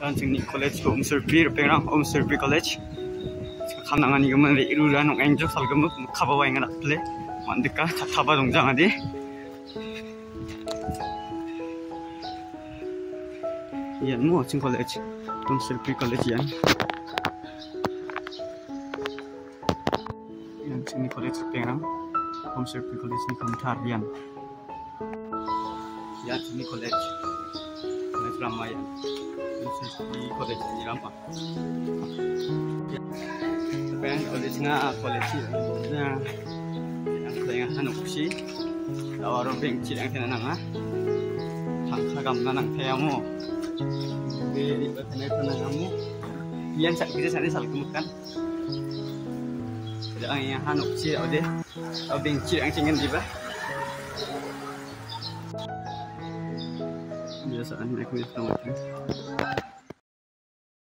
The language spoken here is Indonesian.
dan sing college ko umsur pi pengrang umsur oh, pi college. Kamnang ani gaman re irura nong angel sal gamu khaba wa ingana ple mandika chathaba dong jang adi. Yan mo sing college. Oh, umsur pi college yan. Oh, yan sing college pengrang umsur pi college ni kam thar yan. Yan sing college. Ramayan. Umsुरपि college ni Rama. Tapi college nga college na yang kaya hanok si Lawaro beng cilang tinananga Tangkagam na nang kaya mo Bili ba tinay mo Yan sa bisa sana sal kemukan Ada ang yang hanok si ode Au beng cilang tingin di Yes, I'm agree with.